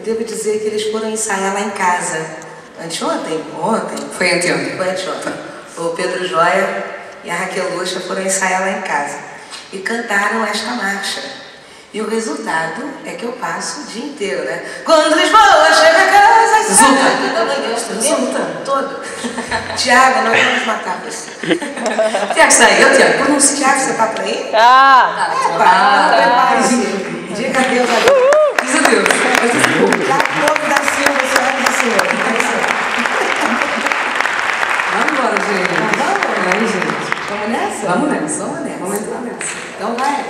Eu devo dizer que eles foram ensaiar lá em casa. Anteontem? Ontem? Foi anteontem. Foi anteontem. O Pedro Joia e a Raquel Lucha foram ensaiar lá em casa. E cantaram esta marcha. E o resultado é que eu passo o dia inteiro, né? Quando Lisboa chega a casa, Zulta. da manhã, Zulta. todo. Tiago, nós vamos matar você. Tiago aí, ô Tiago, pronuncia. Tiago, você tá por aí? Ah! É, pá, prepare-se. Diga adeus a Deus. Vamos nessa? Vamos nessa. Vamos nessa. Vamos entrar nessa. Então vai.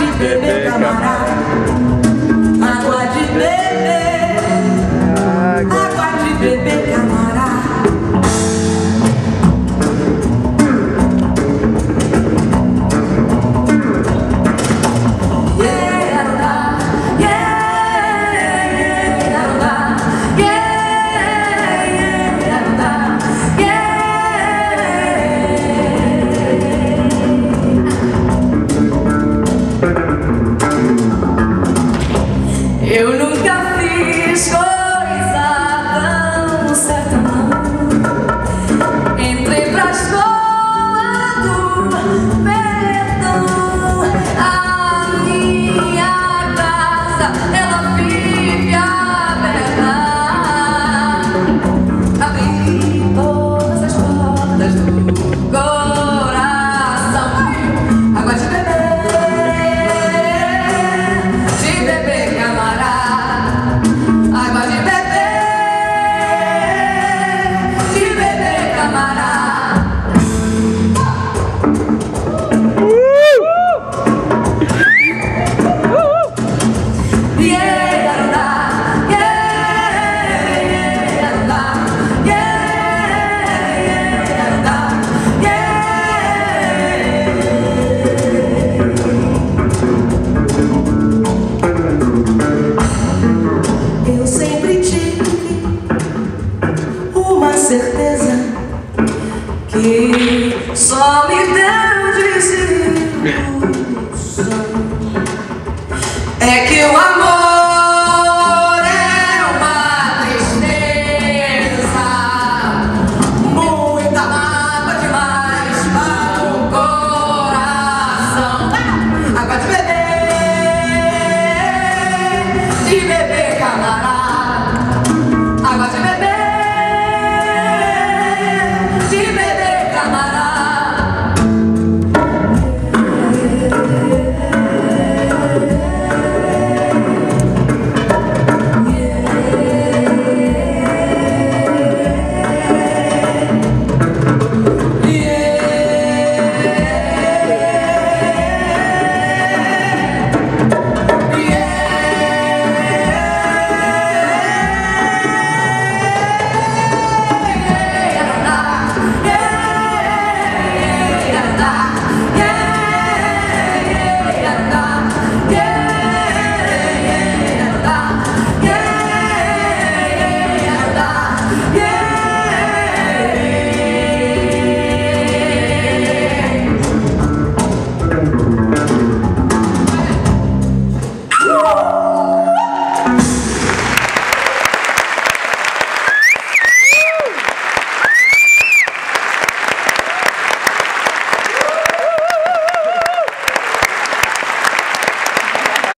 De beber, camarada. Água de beber, Yeah.